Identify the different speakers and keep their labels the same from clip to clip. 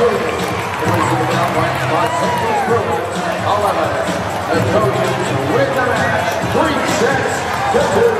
Speaker 1: Davis, who is in three sets to two.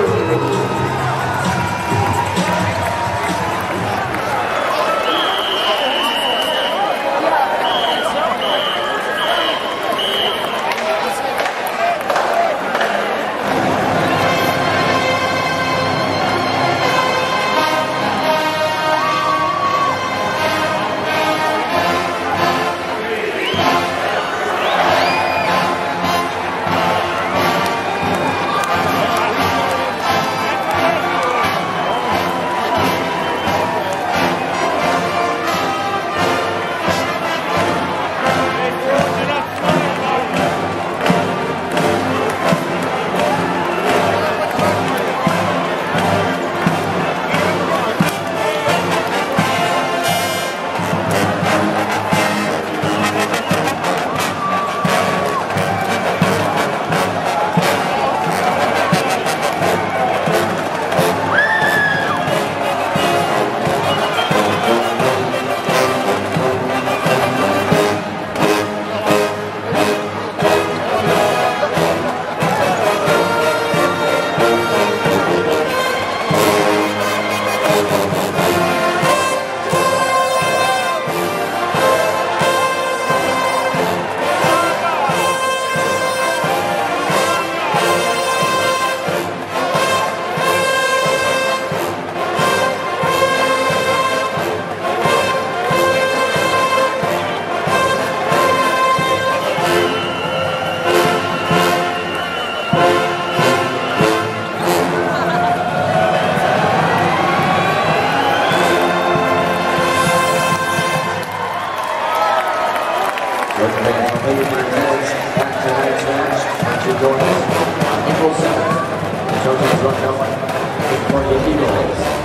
Speaker 1: Looking at back to the match. April 7th. Run